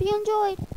Hope you enjoyed.